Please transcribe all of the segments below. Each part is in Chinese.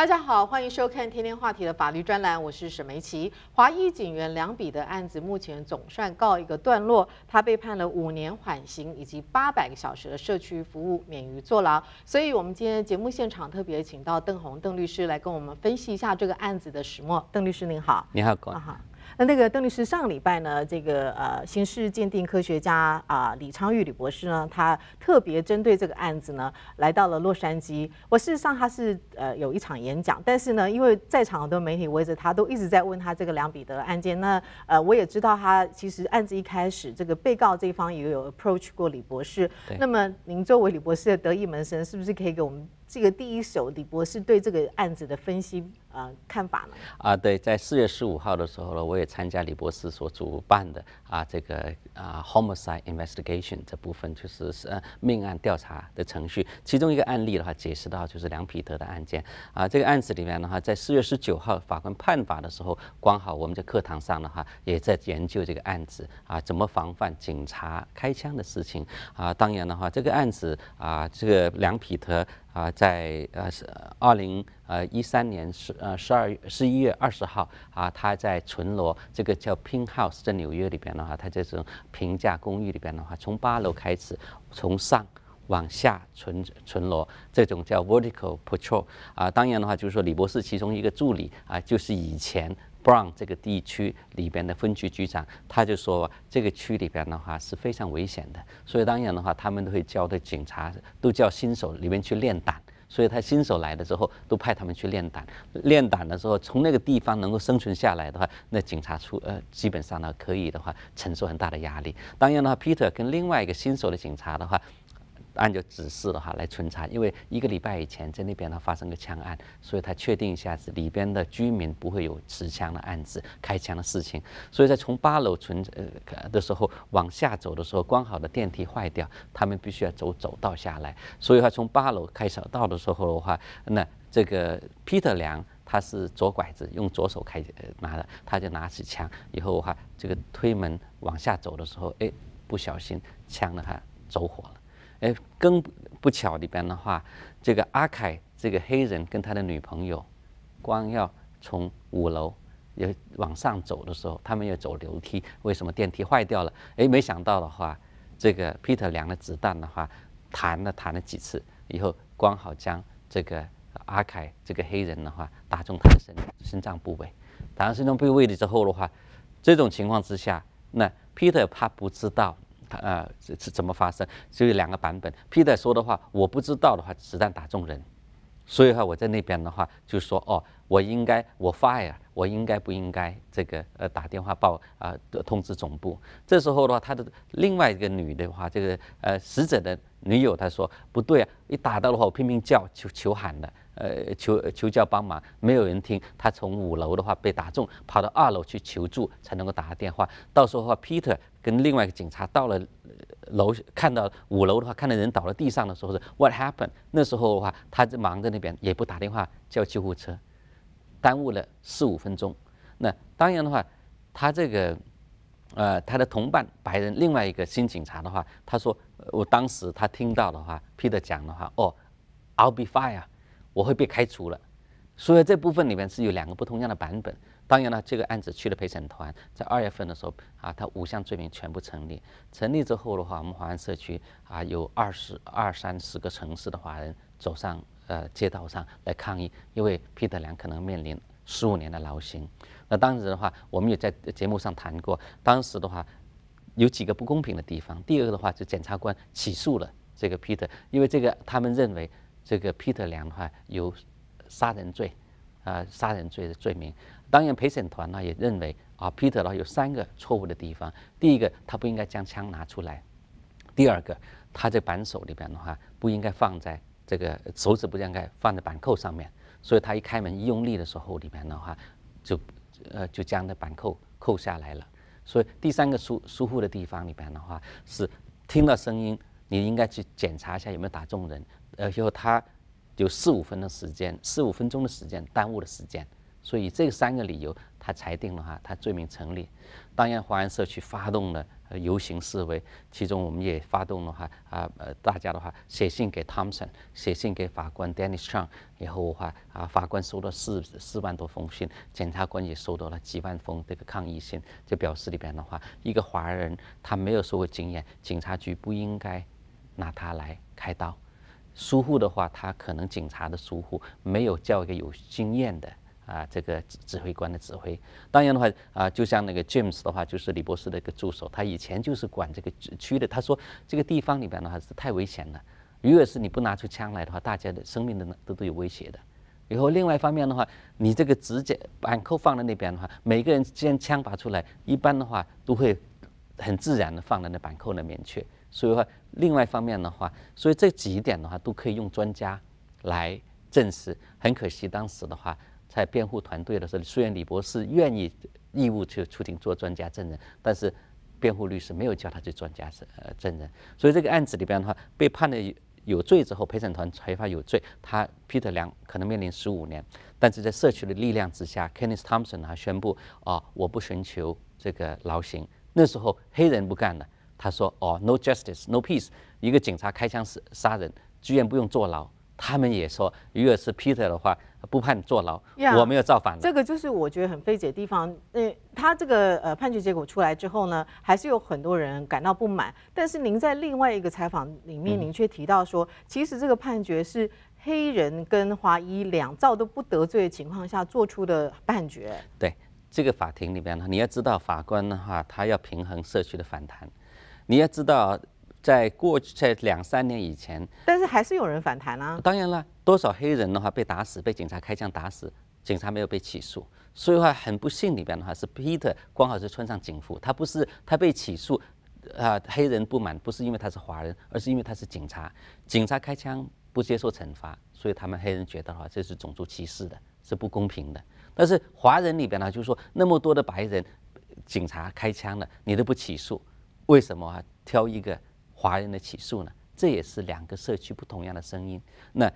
大家好，欢迎收看《天天话题》的法律专栏，我是沈梅琪。华裔警员梁比的案子目前总算告一个段落，他被判了五年缓刑以及八百个小时的社区服务，免于坐牢。所以，我们今天节目现场特别请到邓红邓律师来跟我们分析一下这个案子的始末。邓律师您好，你好，啊哈。那那个邓律师上个礼拜呢，这个呃刑事鉴定科学家啊李昌钰李博士呢，他特别针对这个案子呢，来到了洛杉矶。我事实上他是呃有一场演讲，但是呢，因为在场很多媒体围着他，都一直在问他这个梁彼得案件。那呃我也知道他其实案子一开始，这个被告这一方也有 approach 过李博士。那么您作为李博士的得意门生，是不是可以给我们？这个第一手，李博士对这个案子的分析呃看法呢？啊，对，在四月十五号的时候呢，我也参加李博士所主办的啊这个啊 homicide investigation 这部分，就是是命案调查的程序。其中一个案例的话，解释到就是梁彼得的案件啊。这个案子里面的话，在四月十九号法官判罚的时候，刚好我们在课堂上的话，也在研究这个案子啊，怎么防范警察开枪的事情啊。当然的话，这个案子啊，这个梁彼得。啊，在呃是二零呃一三年十呃十二月十一月二十号啊，他在巡逻这个叫 Pink House 在纽约里边的话，他这种平价公寓里边的话，从八楼开始，从上往下巡巡逻，这种叫 Vertical Patrol 啊。当然的话，就是说李博士其中一个助理啊，就是以前 Brown 这个地区里边的分局局长，他就说这个区里边的话是非常危险的，所以当然的话，他们都会教的警察都叫新手里面去练胆，所以他新手来的时候都派他们去练胆，练胆的时候从那个地方能够生存下来的话，那警察出呃基本上呢可以的话承受很大的压力。当然的话，Peter 跟另外一个新手的警察的话。按照指示的话来巡查，因为一个礼拜以前在那边呢发生个枪案，所以他确定一下子里边的居民不会有持枪的案子、开枪的事情，所以在从八楼巡呃的时候往下走的时候，刚好的电梯坏掉，他们必须要走走道下来，所以他从八楼开小道的时候的话，那这个 Peter 梁他是左拐子，用左手开拿的，他就拿起枪以后的话，这个推门往下走的时候，哎，不小心枪的话走火了。哎，更不巧里边的话，这个阿凯这个黑人跟他的女朋友，光要从五楼也往上走的时候，他们要走楼梯，为什么电梯坏掉了？哎，没想到的话，这个 Peter 两的子弹的话，弹了弹了几次以后，刚好将这个阿凯这个黑人的话打中他的身心脏部位，打中心脏部位了之后的话，这种情况之下，那 Peter 他不知道。呃，是是怎么发生？就有两个版本。P 代说的话，我不知道的话，子弹打中人，所以话我在那边的话就说，哦，我应该我 fire，我应该不应该这个呃打电话报啊通知总部？这时候的话，他的另外一个女的话，这个呃死者的女友她说不对啊，一打到的话我拼命叫求求喊的。呃，求求教帮忙，没有人听。他从五楼的话被打中，跑到二楼去求助，才能够打个电话。到时候的话，Peter 跟另外一个警察到了楼，看到五楼的话，看到人倒在地上的时候是 What happened？那时候的话，他就忙在那边，也不打电话叫救护车，耽误了四五分钟。那当然的话，他这个呃，他的同伴白人另外一个新警察的话，他说，我当时他听到的话，Peter 讲的话，哦，I'll be fine 啊。我会被开除了，所以这部分里面是有两个不同样的版本。当然了，这个案子去了陪审团，在二月份的时候啊，他五项罪名全部成立。成立之后的话，我们华人社区啊，有二十二三十个城市的华人走上呃街道上来抗议，因为皮特良可能面临十五年的劳刑。那当时的话，我们也在节目上谈过，当时的话有几个不公平的地方。第二个的话，就检察官起诉了这个皮特，因为这个他们认为。这个 Peter 梁的话有杀人罪，啊，杀人罪的罪名。当然陪审团呢也认为啊，Peter 呢有三个错误的地方。第一个，他不应该将枪拿出来；第二个，他在扳手里边的话不应该放在这个手指不应该放在板扣上面，所以他一开门一用力的时候里面的话就呃就将那板扣扣下来了。所以第三个疏疏忽的地方里边的话是听到声音，你应该去检查一下有没有打中人。呃，就他有四五分的时间，四五分钟的时间耽误了时间，所以这三个理由，他裁定的话，他罪名成立。当然，华人社区发动了游行示威，其中我们也发动的话啊呃，大家的话写信给 Thompson，写信给法官 Dennis Chang，以后的话啊，法官收到四四万多封信，检察官也收到了几万封这个抗议信，就表示里边的话，一个华人他没有受过经验，警察局不应该拿他来开刀。疏忽的话，他可能警察的疏忽没有叫一个有经验的啊，这个指挥官的指挥。当然的话啊，就像那个 James 的话，就是李博士的一个助手，他以前就是管这个区的。他说这个地方里边的话是太危险了，如果是你不拿出枪来的话，大家的生命都都都有威胁的。以后另外一方面的话，你这个直接板扣放在那边的话，每个人既然枪拔出来，一般的话都会很自然的放在那板扣那边去。所以话，另外一方面的话，所以这几点的话都可以用专家来证实。很可惜，当时的话，在辩护团队的时候，虽然李博士愿意义务去出庭做专家证人，但是辩护律师没有叫他去专家证呃证人。所以这个案子里边的话，被判的有罪之后，陪审团裁判有罪，他 Peter 梁可能面临十五年。但是在社区的力量之下，Kenneth Thompson 他宣布啊，我不寻求这个劳刑。那时候黑人不干了。他说：“哦，no justice, no peace。一个警察开枪杀杀人，居然不用坐牢。他们也说，如果是 Peter 的话，不判坐牢。我没有造反。这个就是我觉得很费解的地方。呃，他这个呃判决结果出来之后呢，还是有很多人感到不满。但是您在另外一个采访里面，您却提到说，其实这个判决是黑人跟华裔两造都不得罪的情况下做出的判决。对这个法庭里面呢，你要知道，法官的话，他要平衡社区的反弹。”你要知道，在过去在两三年以前，但是还是有人反弹啊。当然了，多少黑人的话被打死，被警察开枪打死，警察没有被起诉。所以话很不幸里边的话是 Peter 刚好是穿上警服，他不是他被起诉，啊，黑人不满不是因为他是华人，而是因为他是警察，警察开枪不接受惩罚，所以他们黑人觉得的话这是种族歧视的，是不公平的。但是华人里边呢，就是说那么多的白人，警察开枪了，你都不起诉。为什么啊挑一个华人的起诉呢？这也是两个社区不同样的声音。那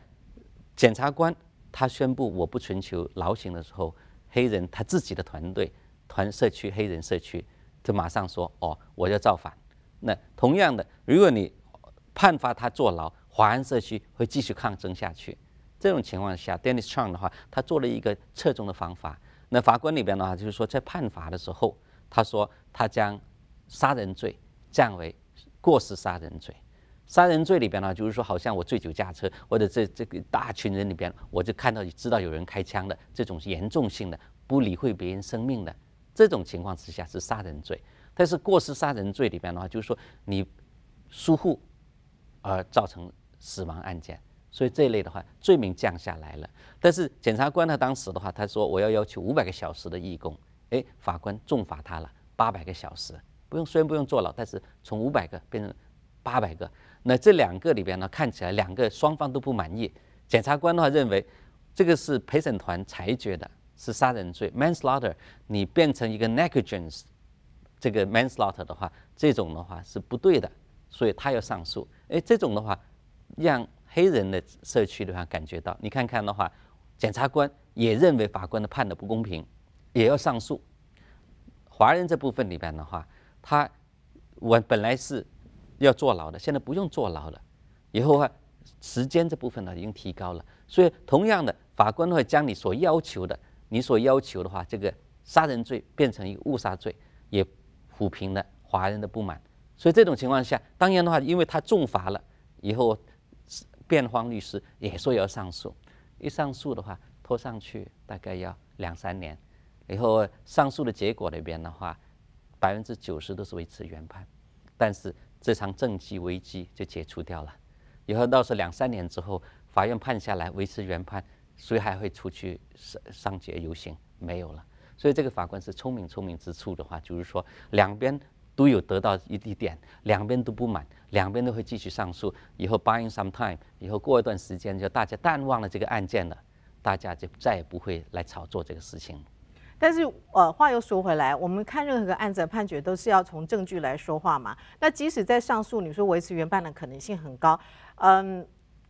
检察官他宣布我不寻求劳刑的时候，黑人他自己的团队团社区黑人社区就马上说哦我要造反。那同样的，如果你判罚他坐牢，华人社区会继续抗争下去。这种情况下，Dennis Chang 的话，他做了一个侧重的方法。那法官里边的话，就是说在判罚的时候，他说他将杀人罪。降为过失杀人罪，杀人罪里边呢，就是说，好像我醉酒驾车，或者这这个大群人里边，我就看到知道有人开枪的这种严重性的，不理会别人生命的这种情况之下是杀人罪。但是过失杀人罪里边的话，就是说你疏忽而造成死亡案件，所以这一类的话罪名降下来了。但是检察官他当时的话，他说我要要求五百个小时的义工，哎，法官重罚他了八百个小时。不用，虽然不用坐牢，但是从五百个变成八百个，那这两个里边呢，看起来两个双方都不满意。检察官的话认为，这个是陪审团裁决的，是杀人罪 （manslaughter），你变成一个 negligence，这个 manslaughter 的话，这种的话是不对的，所以他要上诉。哎，这种的话，让黑人的社区的话感觉到，你看看的话，检察官也认为法官的判的不公平，也要上诉。华人这部分里边的话。他我本来是要坐牢的，现在不用坐牢了。以后啊，时间这部分呢已经提高了，所以同样的，法官会将你所要求的，你所要求的话，这个杀人罪变成一个误杀罪，也抚平了华人的不满。所以这种情况下，当然的话，因为他重罚了，以后辩方律师也说要上诉，一上诉的话，拖上去大概要两三年。以后上诉的结果里边的话。百分之九十都是维持原判，但是这场政绩危机就解除掉了。以后到时两三年之后，法院判下来维持原判，谁还会出去上上街游行？没有了。所以这个法官是聪明聪明之处的话，就是说两边都有得到一一点，两边都不满，两边都会继续上诉。以后 buying some time，以后过一段时间就大家淡忘了这个案件了，大家就再也不会来炒作这个事情。但是，呃，话又说回来，我们看任何个案子的判决都是要从证据来说话嘛。那即使在上诉，你说维持原判的可能性很高，嗯，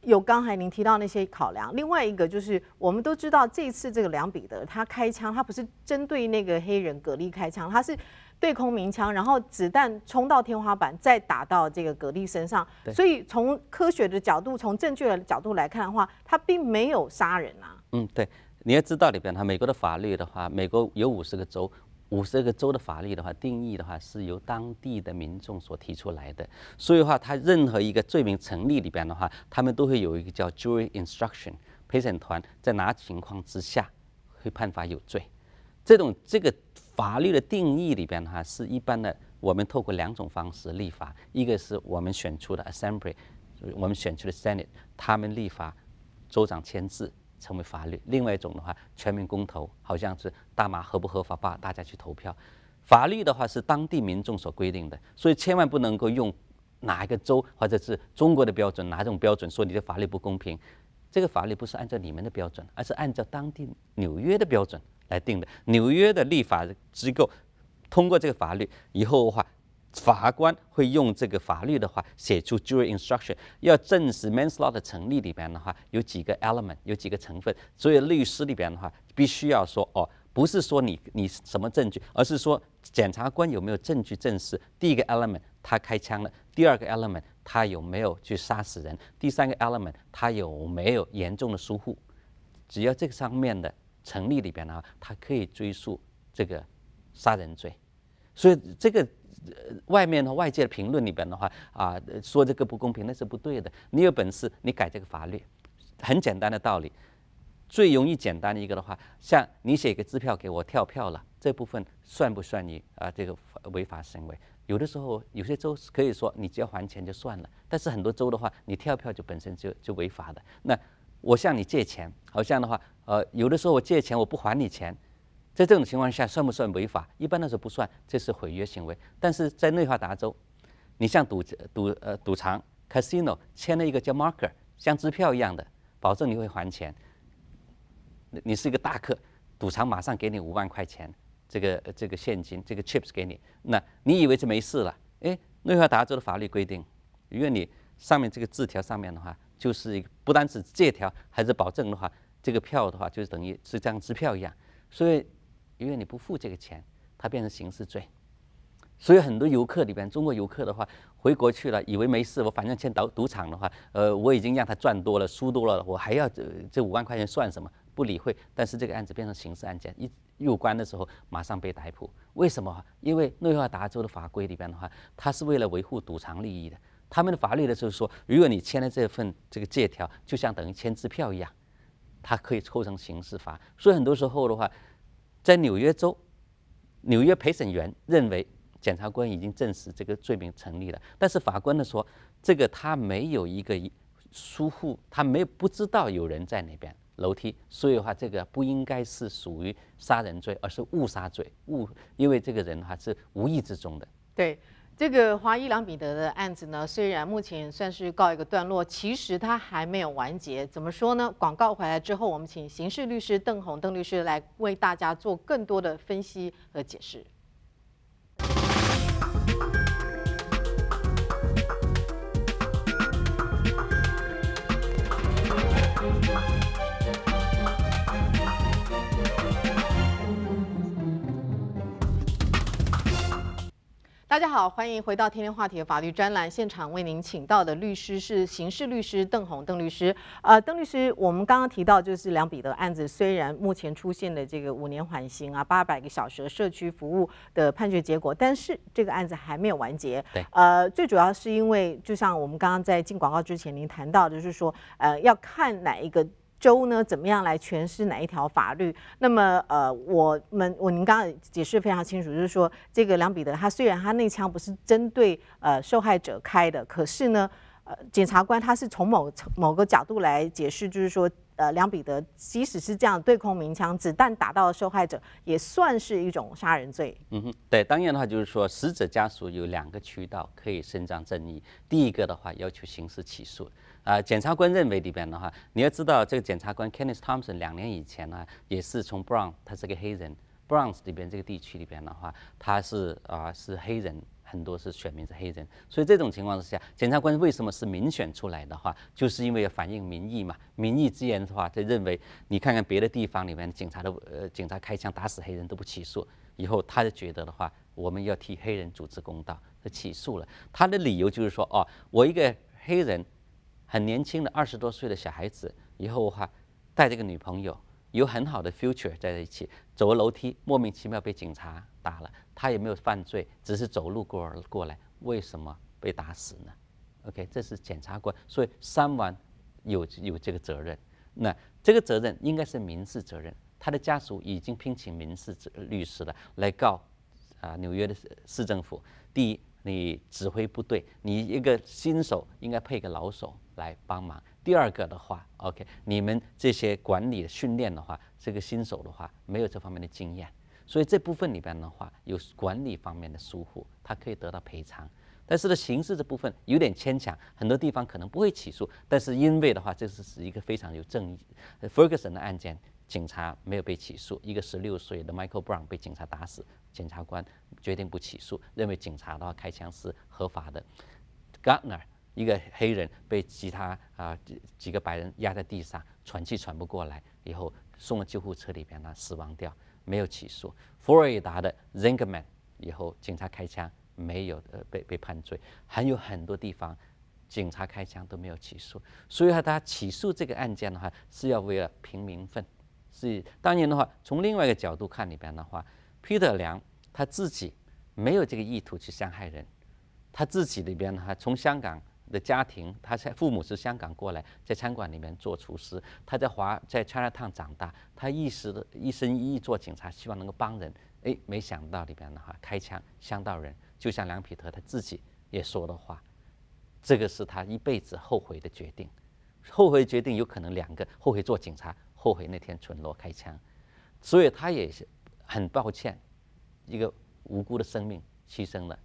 有刚才您提到那些考量，另外一个就是我们都知道这一次这个梁彼得他开枪，他不是针对那个黑人格力开枪，他是对空鸣枪，然后子弹冲到天花板，再打到这个格力身上。所以从科学的角度，从正确的角度来看的话，他并没有杀人啊。嗯，对，你要知道里边它，美国的法律的话，美国有五十个州。五十个州的法律的话，定义的话是由当地的民众所提出来的，所以的话，他任何一个罪名成立里边的话，他们都会有一个叫 jury instruction，陪审团在哪情况之下会判罚有罪。这种这个法律的定义里边的话，是一般的，我们透过两种方式立法，一个是我们选出的 assembly，我们选出的 senate，他们立法，州长签字。成为法律。另外一种的话，全民公投，好像是大麻合不合法吧？大家去投票。法律的话是当地民众所规定的，所以千万不能够用哪一个州或者是中国的标准，哪种标准说你的法律不公平。这个法律不是按照你们的标准，而是按照当地纽约的标准来定的。纽约的立法机构通过这个法律以后的话。法官会用这个法律的话写出 jury instruction，要证实 manslaughter 成立里边的话有几个 element，有几个成分。所以律师里边的话必须要说哦，不是说你你什么证据，而是说检察官有没有证据证实第一个 element 他开枪了，第二个 element 他有没有去杀死人，第三个 element 他有没有严重的疏忽。只要这个上面的成立里边的话，他可以追溯这个杀人罪。所以这个。外面的外界的评论里边的话啊，说这个不公平那是不对的。你有本事你改这个法律，很简单的道理。最容易简单的一个的话，像你写一个支票给我跳票了，这部分算不算你啊这个违法行为？有的时候有些州可以说你只要还钱就算了，但是很多州的话，你跳票就本身就就违法的。那我向你借钱，好像的话，呃，有的时候我借钱我不还你钱。在这种情况下，算不算违法？一般来说不算，这是毁约行为。但是在内华达州，你像赌赌呃赌场 casino 签了一个叫 marker，像支票一样的，保证你会还钱。你是一个大客，赌场马上给你五万块钱，这个这个现金，这个 chips 给你。那你以为是没事了？哎，内华达州的法律规定，因为你上面这个字条上面的话，就是不单是借条，还是保证的话，这个票的话就是等于是像支票一样，所以。因为你不付这个钱，它变成刑事罪，所以很多游客里边，中国游客的话回国去了，以为没事，我反正签赌赌场的话，呃，我已经让他赚多了，输多了，我还要这这五万块钱算什么？不理会。但是这个案子变成刑事案件，一入关的时候马上被逮捕。为什么？因为内华达州的法规里边的话，它是为了维护赌场利益的。他们的法律的就是说，如果你签了这份这个借条，就像等于签支票一样，它可以构成刑事罚。所以很多时候的话。在纽约州，纽约陪审员认为检察官已经证实这个罪名成立了，但是法官呢说，这个他没有一个疏忽，他没有不知道有人在那边楼梯，所以的话这个不应该是属于杀人罪，而是误杀罪，误，因为这个人的话是无意之中的。对。这个华裔朗彼得的案子呢，虽然目前算是告一个段落，其实它还没有完结。怎么说呢？广告回来之后，我们请刑事律师邓红邓律师来为大家做更多的分析和解释。大家好，欢迎回到天天话题的法律专栏现场。为您请到的律师是刑事律师邓红邓律师。呃，邓律师，我们刚刚提到就是梁彼得案子，虽然目前出现的这个五年缓刑啊，八百个小时社区服务的判决结果，但是这个案子还没有完结。对。呃，最主要是因为，就像我们刚刚在进广告之前您谈到，就是说，呃，要看哪一个。州呢，怎么样来诠释哪一条法律？那么，呃，我们我您刚刚解释非常清楚，就是说，这个梁彼得他虽然他那枪不是针对呃受害者开的，可是呢，呃，检察官他是从某某个角度来解释，就是说，呃，梁彼得即使是这样对空鸣枪，子弹打到了受害者，也算是一种杀人罪。嗯哼，对，当然的话就是说，死者家属有两个渠道可以伸张正义，第一个的话要求刑事起诉。啊，检察官认为里边的话，你要知道这个检察官 Kenneth Thompson 两年以前呢，也是从 Brown，他是个黑人，Brown 里边这个地区里边的话，他是啊是黑人很多是选民是黑人，所以这种情况之下，检察官为什么是民选出来的话，就是因为要反映民意嘛。民意之言的话，他认为你看看别的地方里面警察的呃警察开枪打死黑人都不起诉，以后他就觉得的话，我们要替黑人主持公道，他起诉了。他的理由就是说，哦，我一个黑人，很年轻的二十多岁的小孩子，以后的话带这个女朋友。有很好的 future 在一起，走楼梯莫名其妙被警察打了，他也没有犯罪，只是走路过过来，为什么被打死呢？OK，这是检察官，所以三完有有这个责任，那这个责任应该是民事责任，他的家属已经聘请民事律师了来告啊纽约的市政府。第一，你指挥不对，你一个新手应该配个老手来帮忙。第二个的话，OK，你们这些管理训练的话，这个新手的话没有这方面的经验，所以这部分里边的话有管理方面的疏忽，他可以得到赔偿。但是呢，刑事这部分有点牵强，很多地方可能不会起诉。但是因为的话，这是是一个非常有正义，Ferguson 的案件，警察没有被起诉，一个十六岁的 Michael Brown 被警察打死，检察官决定不起诉，认为警察的话开枪是合法的。Gardner。一个黑人被其他啊几几个白人压在地上，喘气喘不过来，以后送到救护车里边呢死亡掉，没有起诉。佛罗里达的 Zingerman 以后警察开枪没有呃被被判罪，还有很多地方警察开枪都没有起诉。所以他他起诉这个案件的话是要为了平民愤，是当然的话从另外一个角度看里边的话，Peter 梁他自己没有这个意图去伤害人，他自己里边的话从香港。的家庭，他在父母是香港过来，在餐馆里面做厨师。他在华在 China Town 长大，他一时的一生一意做警察，希望能够帮人。哎，没想到里边的话开枪伤到人，就像梁彼得他自己也说的话，这个是他一辈子后悔的决定。后悔决定有可能两个：后悔做警察，后悔那天巡逻开枪。所以他也是很抱歉，一个无辜的生命牺牲了。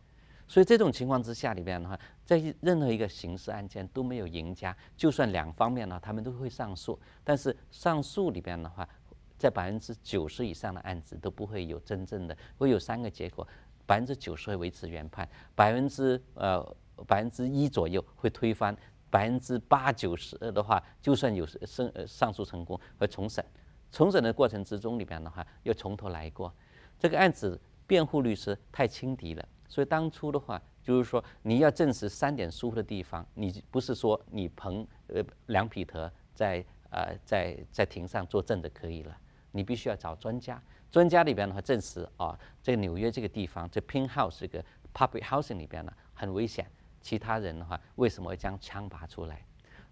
所以这种情况之下里边的话，在任何一个刑事案件都没有赢家，就算两方面呢，他们都会上诉，但是上诉里边的话，在百分之九十以上的案子都不会有真正的，会有三个结果，百分之九十会维持原判，百分之呃百分之一左右会推翻，百分之八九十的话，就算有胜上诉成功会重审，重审的过程之中里边的话，又从头来过，这个案子辩护律师太轻敌了。所以当初的话，就是说你要证实三点疏忽的地方，你不是说你彭呃梁彼得在呃在在庭上作证就可以了，你必须要找专家。专家里边的话证实啊，在纽约这个地方，这 Pin House 这个 Public Housing 里边呢很危险。其他人的话为什么会将枪拔出来，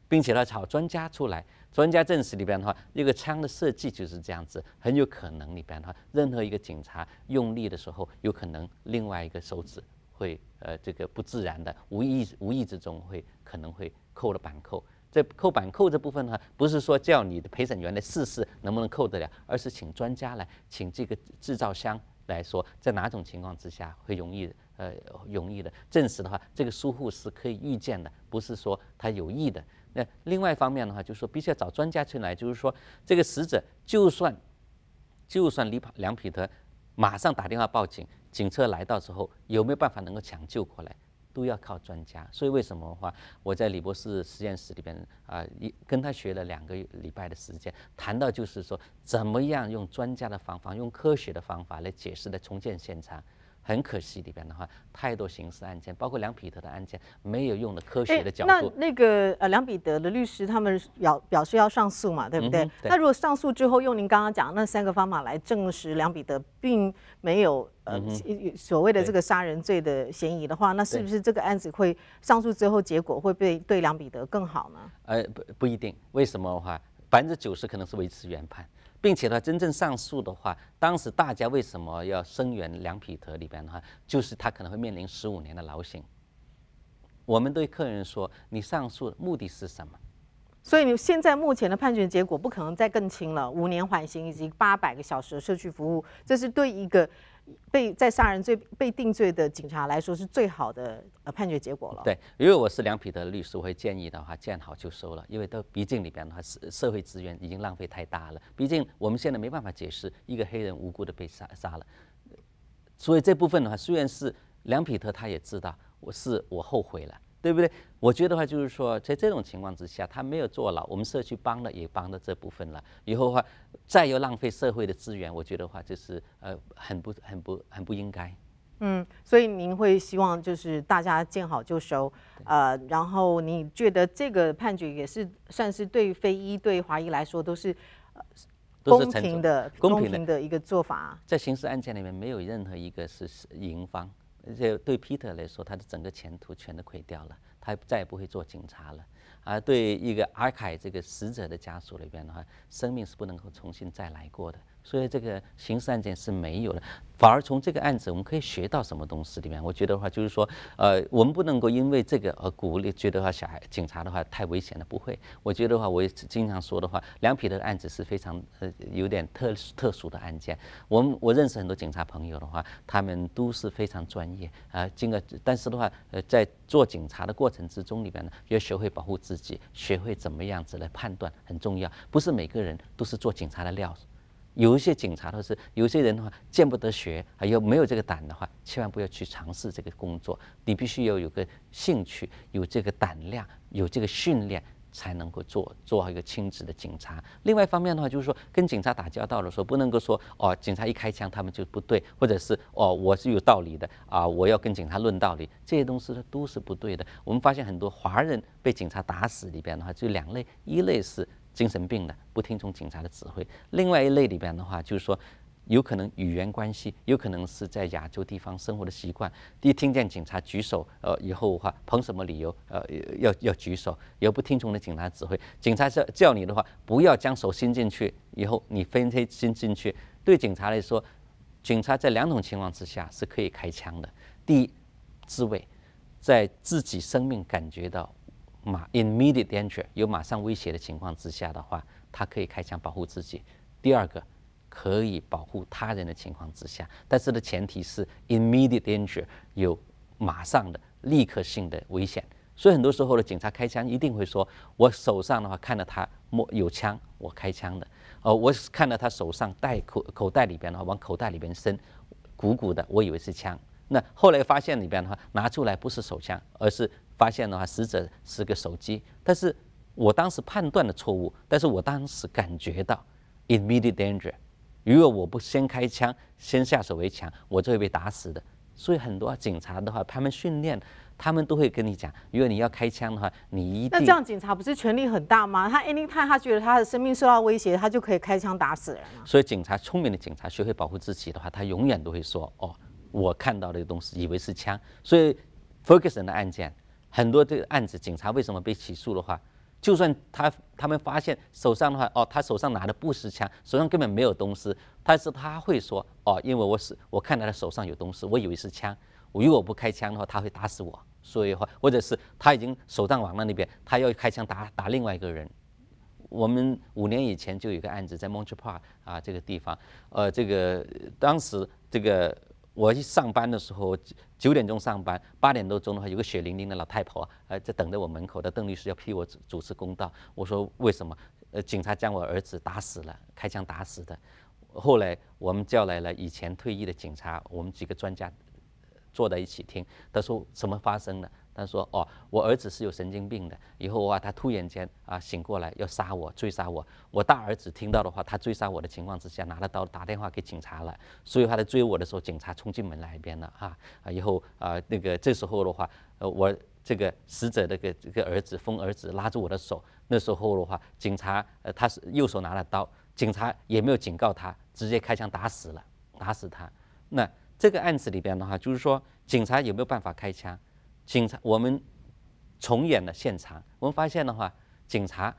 并且呢找专家出来，专家证实里边的话，这个枪的设计就是这样子，很有可能里边的话，任何一个警察用力的时候，有可能另外一个手指。会呃这个不自然的无意无意之中会可能会扣了板扣，这扣板扣这部分呢，不是说叫你的陪审员来试试能不能扣得了，而是请专家来，请这个制造商来说，在哪种情况之下会容易呃容易的证实的话，这个疏忽是可以预见的，不是说他有意的。那另外一方面的话，就是说必须要找专家去来，就是说这个死者就算就算李梁彼得马上打电话报警。警车来到之后，有没有办法能够抢救过来，都要靠专家。所以为什么的话，我在李博士实验室里边啊，一跟他学了两个礼拜的时间，谈到就是说，怎么样用专家的方法，用科学的方法来解释的重建现场。很可惜，里边的话太多刑事案件，包括梁彼得的案件，没有用的科学的角度。那那个呃，梁彼得的律师他们表表示要上诉嘛，对不对？那如果上诉之后，用您刚刚讲那三个方法来证实梁彼得并没有呃所谓的这个杀人罪的嫌疑的话，那是不是这个案子会上诉之后结果会被对梁彼得更好呢？呃，不不一定。为什么的话，百分之九十可能是维持原判。并且呢，真正上诉的话，当时大家为什么要声援梁彼得里边的话，就是他可能会面临十五年的劳刑。我们对客人说，你上诉的目的是什么？所以你现在目前的判决结果不可能再更轻了，五年缓刑以及八百个小时的社区服务，这是对一个。被在杀人罪被定罪的警察来说是最好的呃判决结果了。对，因为我是梁彼得律师，我会建议的话见好就收了，因为都毕竟里边的话社社会资源已经浪费太大了。毕竟我们现在没办法解释一个黑人无辜的被杀杀了，所以这部分的话虽然是梁彼得他也知道我是我后悔了，对不对？我觉得话就是说，在这种情况之下，他没有坐牢，我们社区帮了也帮了这部分了。以后的话，再有浪费社会的资源，我觉得话就是呃很不很不很不应该。嗯，所以您会希望就是大家见好就收，呃，然后你觉得这个判决也是算是对非裔对华裔来说都是公平的公平的一个做法。在刑事案件里面，没有任何一个是赢方，而这对皮特来说，他的整个前途全都毁掉了。他再也不会做警察了，而对一个阿凯这个死者的家属里边的话，生命是不能够重新再来过的。所以这个刑事案件是没有的，反而从这个案子我们可以学到什么东西里面？我觉得话就是说，呃，我们不能够因为这个而鼓励，觉得话小孩警察的话太危险了，不会。我觉得话，我也经常说的话，梁皮的案子是非常呃有点特特殊的案件。我们我认识很多警察朋友的话，他们都是非常专业啊，经过但是的话，呃，在做警察的过程之中里边呢，要学会保护自己，学会怎么样子来判断很重要。不是每个人都是做警察的料。有一些警察都是，有些人的话见不得血，还有没有这个胆的话，千万不要去尝试这个工作。你必须要有个兴趣，有这个胆量，有这个训练，才能够做做好一个亲职的警察。另外一方面的话，就是说跟警察打交道的时候，不能够说哦，警察一开枪他们就不对，或者是哦我是有道理的啊，我要跟警察论道理，这些东西呢都是不对的。我们发现很多华人被警察打死里边的话，就两类，一类是。精神病的不听从警察的指挥，另外一类里边的话，就是说有可能语言关系，有可能是在亚洲地方生活的习惯，一听见警察举手，呃，以后的话凭什么理由，呃，要要举手，也不听从的警察指挥。警察叫叫你的话，不要将手伸进去，以后你非得伸进去。对警察来说，警察在两种情况之下是可以开枪的：第一，自卫，在自己生命感觉到。马 immediate danger 有马上威胁的情况之下的话，他可以开枪保护自己。第二个，可以保护他人的情况之下，但是的前提是 immediate danger 有马上的立刻性的危险。所以很多时候的警察开枪一定会说：“我手上的话看到他摸有枪，我开枪的。哦，我看到他手上带口口袋里边的话往口袋里边伸，鼓鼓的，我以为是枪。那后来发现里边的话拿出来不是手枪，而是。”发现的话，死者是个手机，但是我当时判断的错误，但是我当时感觉到 immediate danger，如果我不先开枪，先下手为强，我就会被打死的。所以很多警察的话，他们训练，他们都会跟你讲，如果你要开枪的话，你一定那这样警察不是权力很大吗？他 anytime 他觉得他的生命受到威胁，他就可以开枪打死人了。所以警察聪明的警察学会保护自己的话，他永远都会说，哦，我看到的东西以为是枪。所以 Ferguson 的案件。很多这个案子，警察为什么被起诉的话，就算他他们发现手上的话，哦，他手上拿的不是枪，手上根本没有东西，但是他会说，哦，因为我是我看到他手上有东西，我以为是枪，我如果不开枪的话，他会打死我，所以话，或者是他已经手上往了那边，他要开枪打打另外一个人。我们五年以前就有个案子在 Montreal Park 啊这个地方，呃，这个当时这个。我去上班的时候，九点钟上班，八点多钟的话，有个血淋淋的老太婆，呃，在等着我门口的邓律师要替我主持公道。我说为什么？呃，警察将我儿子打死了，开枪打死的。后来我们叫来了以前退役的警察，我们几个专家坐在一起听，他说什么发生了？他说：“哦，我儿子是有神经病的。以后啊，他突然间啊醒过来要杀我，追杀我。我大儿子听到的话，他追杀我的情况之下，拿了刀打电话给警察了。所以他在追我的时候，警察冲进门来一边了啊啊！以后啊，那个这时候的话，呃，我这个死者这个这个儿子疯儿子拉住我的手。那时候的话，警察呃他是右手拿了刀，警察也没有警告他，直接开枪打死了，打死他。那这个案子里边的话，就是说警察有没有办法开枪？”警察，我们重演了现场，我们发现的话，警察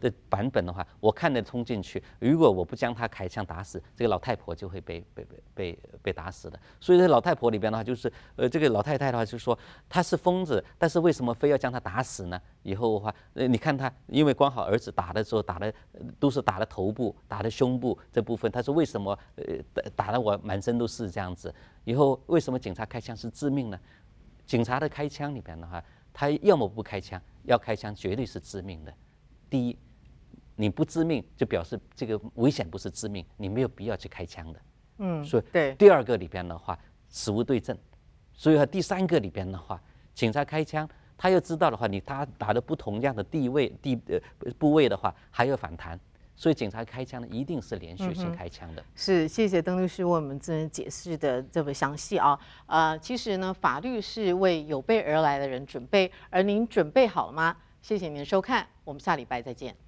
的版本的话，我看得冲进去。如果我不将他开枪打死，这个老太婆就会被被被被被打死的。所以这老太婆里边的话，就是呃，这个老太太的话，就说她是疯子，但是为什么非要将她打死呢？以后的话，呃，你看她，因为刚好儿子打的时候打的都是打的头部、打的胸部这部分，她说为什么呃打打的我满身都是这样子？以后为什么警察开枪是致命呢？警察的开枪里边的话，他要么不开枪，要开枪绝对是致命的。第一，你不致命就表示这个危险不是致命，你没有必要去开枪的。嗯，所以对。第二个里边的话，死无对证，所以第三个里边的话，警察开枪，他要知道的话，你他打的不同样的地位地呃部位的话，还要反弹。所以警察开枪呢，一定是连续性开枪的。是，谢谢邓律师为我们这解释的这么详细啊。呃，其实呢，法律是为有备而来的人准备，而您准备好了吗？谢谢您的收看，我们下礼拜再见。